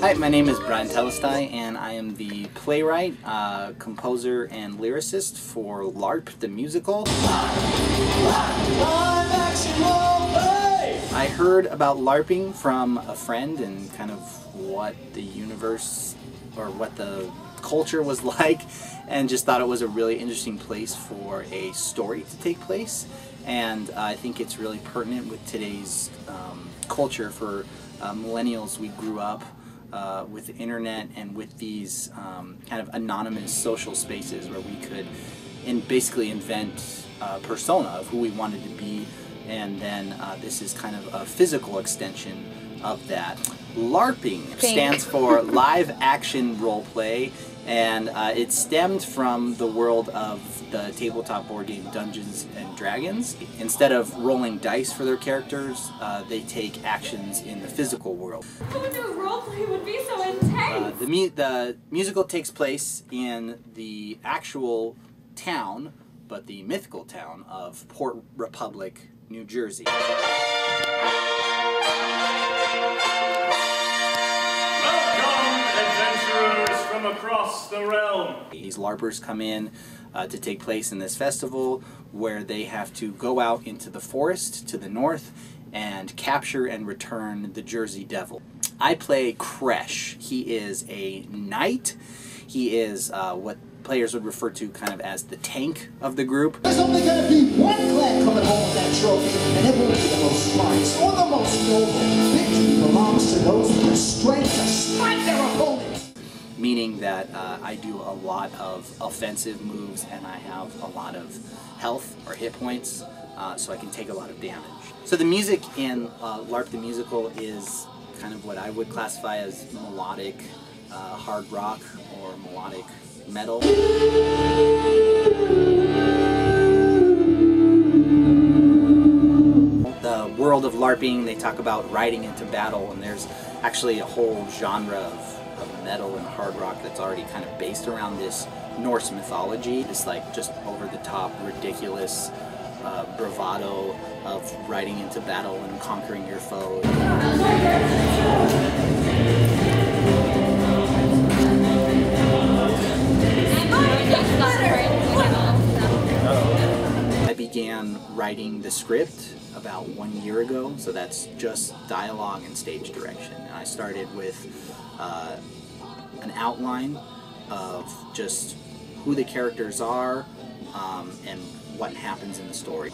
Hi, my name is Brian Telestai, and I am the playwright, uh, composer, and lyricist for LARP the musical. I heard about LARPing from a friend and kind of what the universe or what the culture was like, and just thought it was a really interesting place for a story to take place. And I think it's really pertinent with today's um, culture for uh, millennials. We grew up uh, with the internet and with these um, kind of anonymous social spaces where we could in basically invent a persona of who we wanted to be and then uh, this is kind of a physical extension of that. LARPing Think. stands for live action role play and uh, it stemmed from the world of the tabletop board game Dungeons and Dragons. Instead of rolling dice for their characters, uh, they take actions in the physical world. Going to a role play would be so intense. Uh, the, mu- the musical takes place in the actual town, but the mythical town of Port Republic, New Jersey. Welcome, adventurers from across the realm. These LARPers come in uh, to take place in this festival where they have to go out into the forest to the north and capture and return the Jersey Devil. I play Kresh. He is a knight. He is uh, what players would refer to kind of as the tank of the group. There's only gonna be one clan coming home with that trophy, and it won't be the most smartest or the most noble. Victory belongs to those with the strength to smite their opponents. Meaning that uh, I do a lot of offensive moves and I have a lot of health or hit points, uh, so I can take a lot of damage. So the music in uh, LARP the Musical is kind of what I would classify as melodic uh, hard rock or melodic metal. the world of LARPing, they talk about riding into battle, and there's actually a whole genre of, of metal and hard rock that's already kind of based around this Norse mythology. This like just over the top, ridiculous uh, bravado of riding into battle and conquering your foe. I began writing the script about one year ago, so that's just dialogue and stage direction. And I started with uh, an outline of just who the characters are um, and what happens in the story.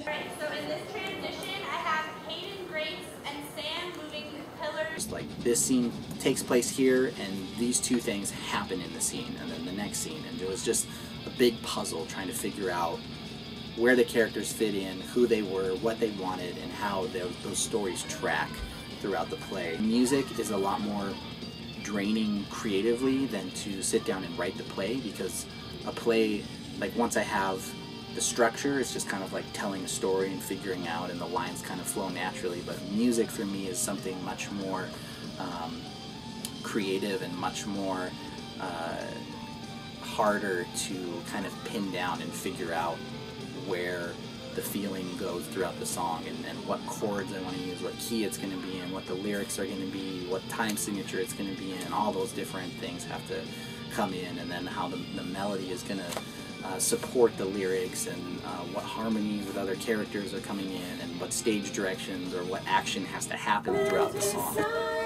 Alright, so in this transition, I have Hayden, Grace, and Sam moving pillars. Just like this scene takes place here, and these two things happen in the scene, and then the next scene, and it was just a big puzzle trying to figure out where the characters fit in, who they were, what they wanted, and how those, stories track throughout the play. Music is a lot more draining creatively than to sit down and write the play because a play, like once I have the structure, it's just kind of like telling a story and figuring out, and the lines kind of flow naturally. But music for me is something much more um, creative and much more uh, harder to kind of pin down and figure out where the feeling goes throughout the song and, and what chords I want to use, what key it's going to be in, what the lyrics are going to be, what time signature it's going to be in. All those different things have to come in, and then how the, the melody is going to uh, support the lyrics and uh, what harmonies with other characters are coming in and what stage directions or what action has to happen throughout the song.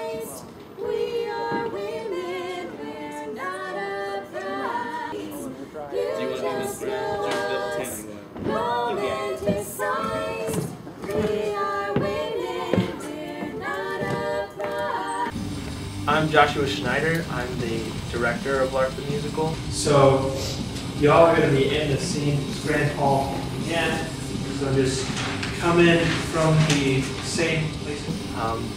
Joshua Schneider. I'm the director of LARP the Musical. So y'all are going to be in the scene, this grand hall again. So just come in from the same place. Um,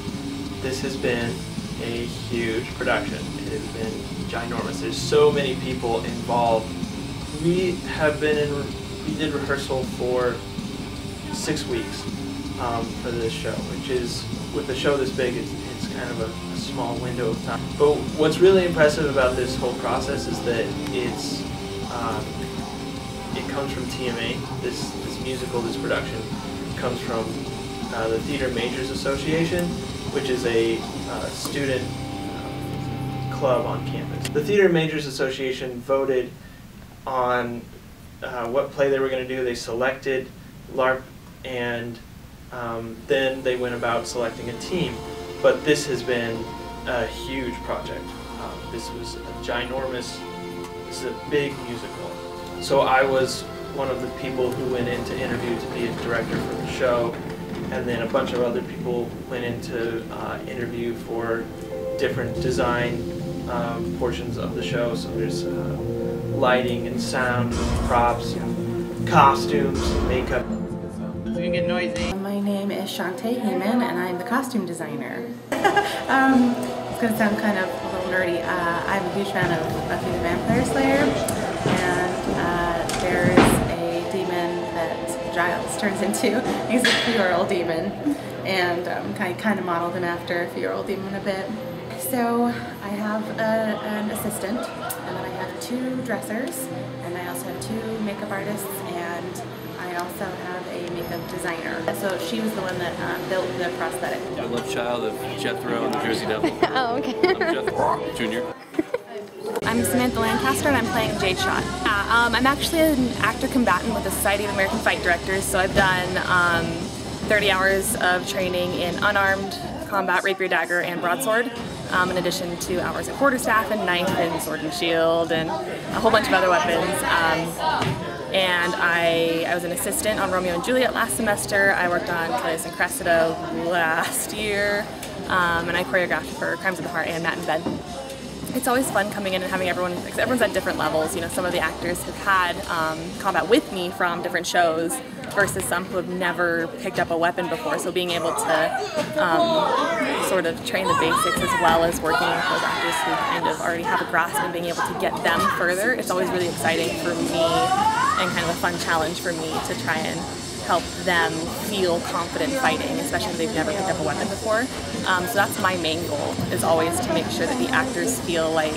this has been a huge production. It has been ginormous. There's so many people involved. We have been in, we did rehearsal for six weeks um, for this show, which is, with a show this big, it's, it's kind of a small window of time. But what's really impressive about this whole process is that it's, um, it comes from TMA. This, this musical, this production comes from uh, the Theater Majors Association, which is a uh, student um, club on campus. The Theater Majors Association voted on uh, what play they were going to do. They selected LARP and um, then they went about selecting a team. But this has been a huge project. Um, this was a ginormous, this is a big musical. So I was one of the people who went in to interview to be a director for the show, and then a bunch of other people went in to uh, interview for different design um, portions of the show. So there's uh, lighting and sound, props, costumes, makeup. It's gonna get noisy. My name is Shantae Heeman and I'm the costume designer. um, it's to sound kind of a little nerdy. Uh, I'm a huge fan of Buffy the Vampire Slayer and uh, there's a demon that Giles turns into. He's a feral demon and um, I kind of modeled him after a feral demon a bit. So I have a, an assistant and then I have two dressers and I also have two makeup artists I also have a makeup designer. So she was the one that uh, built the prosthetic. The love child of Jethro and the Jersey Devil. Oh, okay. I'm Jethro Junior. I'm Samantha Lancaster and I'm playing Jade Shot. Uh, um, I'm actually an actor combatant with the Society of American Fight Directors, so I've done um, 30 hours of training in unarmed combat, rapier dagger, and broadsword, um, in addition to hours of quarterstaff and knife and sword and shield and a whole bunch of other weapons. Um, and I, I was an assistant on Romeo and Juliet last semester. I worked on Kelly's and Cressida last year, um, and I choreographed for Crimes of the Heart and Matt and Ben it's always fun coming in and having everyone, because everyone's at different levels. You know, some of the actors have had um, combat with me from different shows versus some who have never picked up a weapon before. So being able to um, sort of train the basics as well as working with those actors who kind of already have a grasp and being able to get them further, it's always really exciting for me and kind of a fun challenge for me to try and help them feel confident fighting, especially if they've never picked up a weapon before. Um, so that's my main goal, is always to make sure that the actors feel like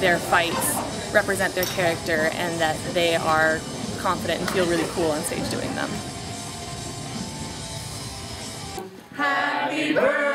their fights represent their character and that they are confident and feel really cool on stage doing them. Happy birthday!